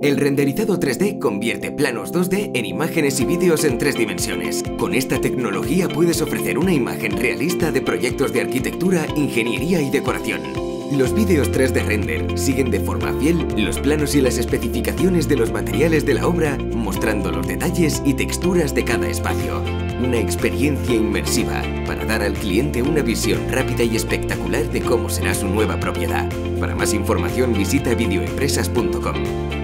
El renderizado 3D convierte planos 2D en imágenes y vídeos en tres dimensiones. Con esta tecnología puedes ofrecer una imagen realista de proyectos de arquitectura, ingeniería y decoración. Los vídeos 3D render siguen de forma fiel los planos y las especificaciones de los materiales de la obra, mostrando los detalles y texturas de cada espacio. Una experiencia inmersiva para dar al cliente una visión rápida y espectacular de cómo será su nueva propiedad. Para más información visita videoempresas.com.